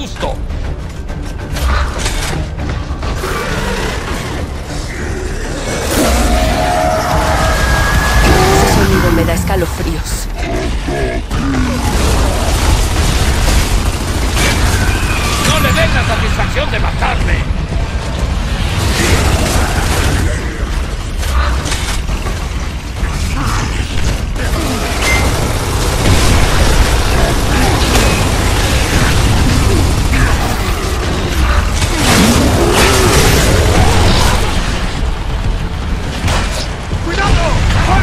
justo.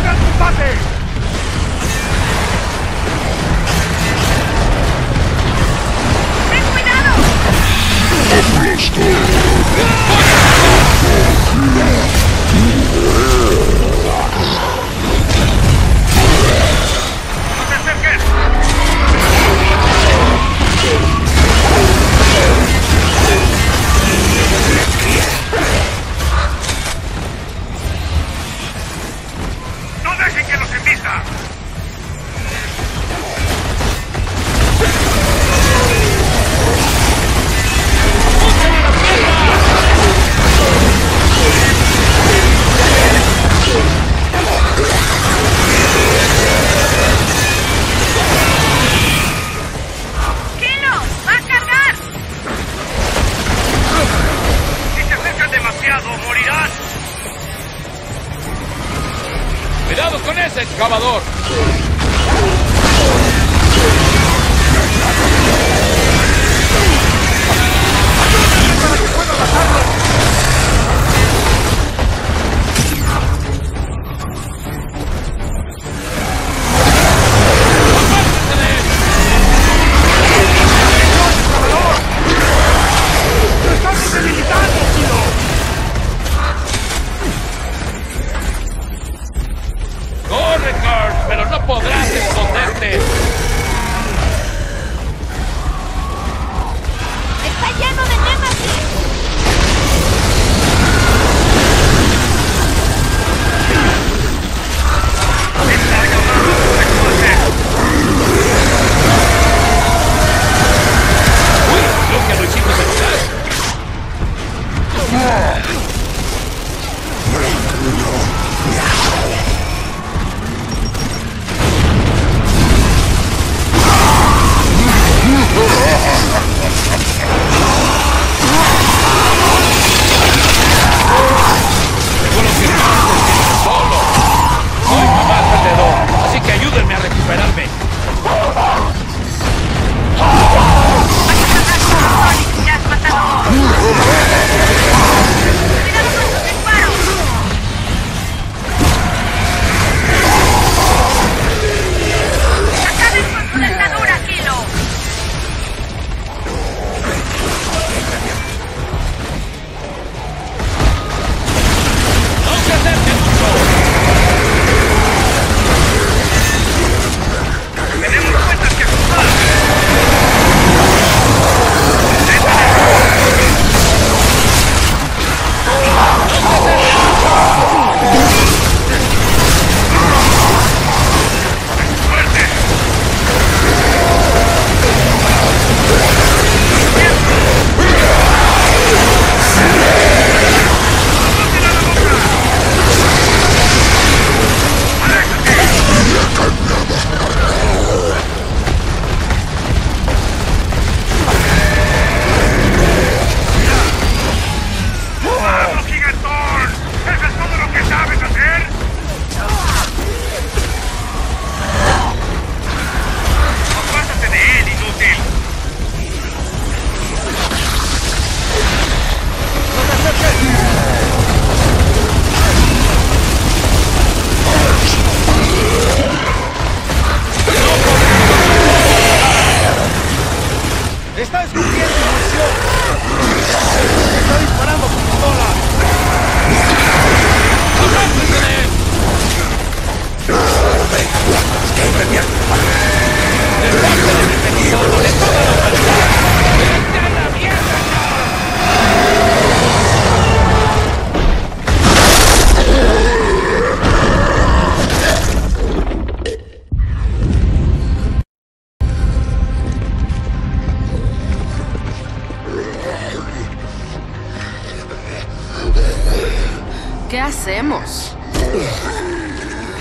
al combate! Ten cuidado!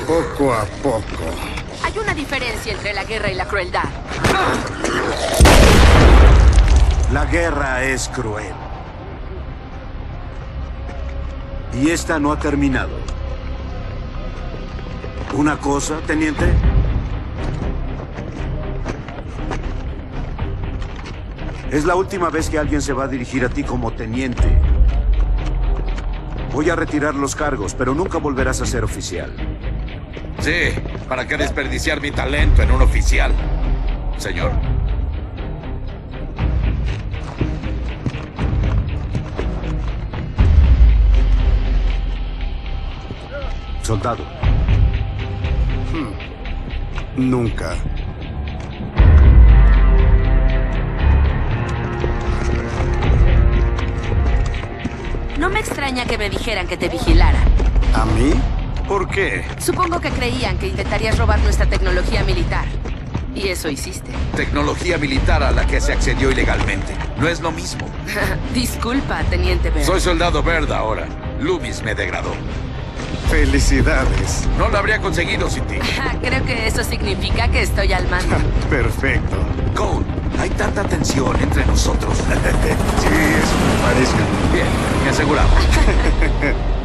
Poco a poco. Hay una diferencia entre la guerra y la crueldad. La guerra es cruel. Y esta no ha terminado. ¿Una cosa, teniente? Es la última vez que alguien se va a dirigir a ti como teniente. Voy a retirar los cargos, pero nunca volverás a ser oficial. Sí, ¿para qué desperdiciar mi talento en un oficial? Señor. Soldado. Nunca. No me extraña que me dijeran que te vigilara. ¿A mí? ¿Por qué? Supongo que creían que intentarías robar nuestra tecnología militar. Y eso hiciste. Tecnología militar a la que se accedió ilegalmente. No es lo mismo. Disculpa, teniente Bell. Soy soldado Bird ahora. Loomis me degradó. Felicidades. No lo habría conseguido sin ti. Creo que eso significa que estoy al mando. Perfecto. Cole, hay tanta tensión entre nosotros. Sí, eso me parece. Bien, me aseguramos.